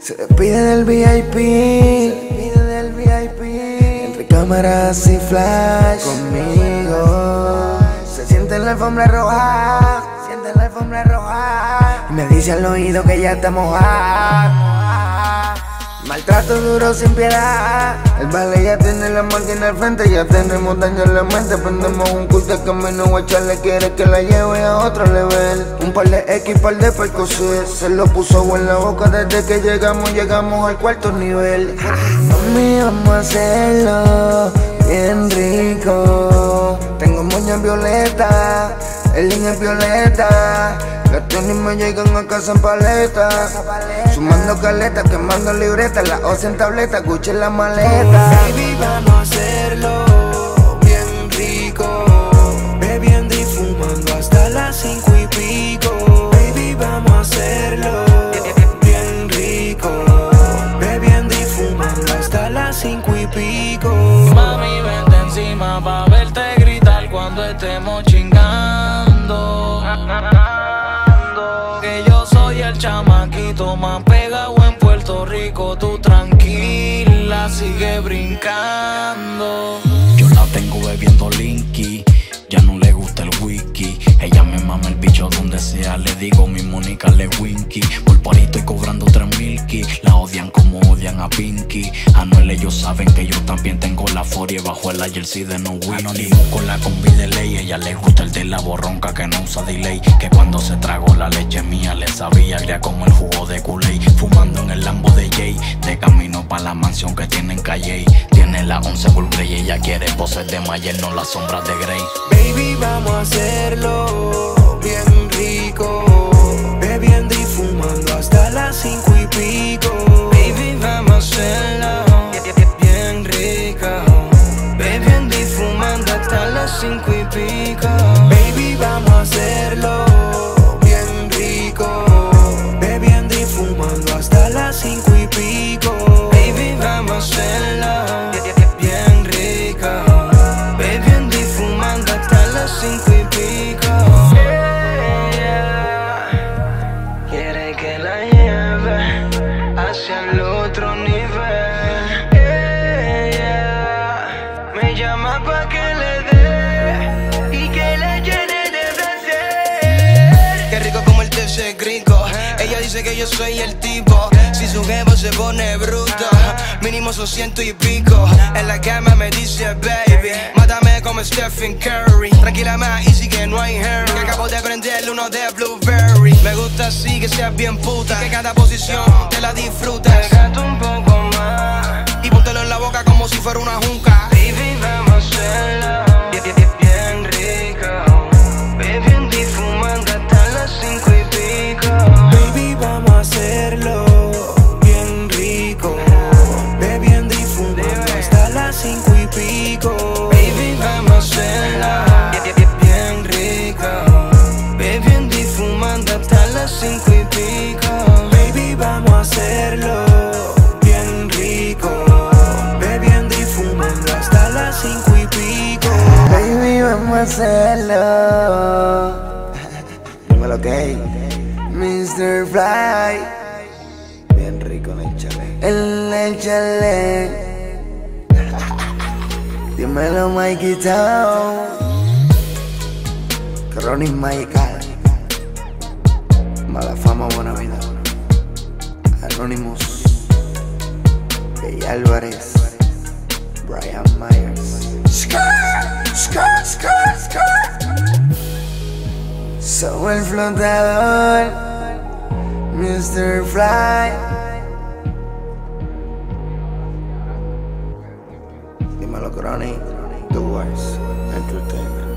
Se despide del VIP. Entre cámaras y flash conmigo. Se siente en la alfombra roja, siente en la alfombra me dice al oído que ya está mojada. Maltrato duro sin piedad. El vale ya tiene la máquina al frente, ya tenemos daño en la mente. Prendemos un culto que menos echarle quiere que la lleve a otro nivel. Un par de X, par de percocet. Se lo puso en la boca desde que llegamos, llegamos al cuarto nivel. Mami, vamos a hacerlo bien rico. Tengo moña violeta, el niño es violeta. Los tenis me llegan a casa en paleta. Sumando caletas, quemando libretas. La O en tableta, Gucci en la maleta. Baby, vamos a hacerlo bien rico. Bebiendo y fumando hasta las cinco y pico. Baby, vamos a hacerlo bien rico. Bebiendo y fumando hasta las cinco y pico. Mami, vente encima pa' verte gritar cuando estemos Que yo soy el chamaquito más pegado en Puerto Rico. Tú tranquila, sigue brincando. Yo la tengo bebiendo Linky, ya no le gusta el whisky. Ella me mama el bicho donde sea, le digo mi Mónica le winky. Por parito y cobrando tres saben que yo también tengo la foria bajo el jersey de no wiki. Anónimo con la combi de ley, ella le gusta el de la borronca que no usa delay. Que cuando se tragó la leche mía le sabía agria como el jugo de Kool-Aid. Fumando en el Lambo de Jay, de camino para la mansión que tiene en Calle. Tiene la 11 Bull Grey, ella quiere poses de Mayer, no las sombras de Grey. Baby, vamos a hacerlo bien rico. Las cinco y pico. Baby, vamos a hacerlo bien rico. Bebiendo y fumando hasta las cinco y pico. Baby, vamos a hacerlo bien rico. Bebiendo y fumando hasta las cinco y pico. Quiere que la lleve hacia el otro nivel. Qué rico como el TC gringo. Ella dice que yo soy el tipo. Si su jevo se pone bruto, mínimo son ciento y pico. En la cama me dice baby, mátame como Stephen Curry. Tranquila más easy que no hay hurry. Que acabo de prender uno de blueberry. Me gusta así que seas bien puta. Que cada posición te la disfrutes. Un poco más y póntelo en la boca como si fuera una junca. Hacerlo. Dímelo que Mr. Fly. Bien rico en el chalet. En el chalet. Dímelo, Mikey Town. Chronic Magical. Mala fama, buena vida. Anonymous. Rey Álvarez. Brian Myers. Skirt, skirt, skirt, skirt. Soy el flotador, Mr. Fly. Dímelo, Chronic. The Wars Entertainment.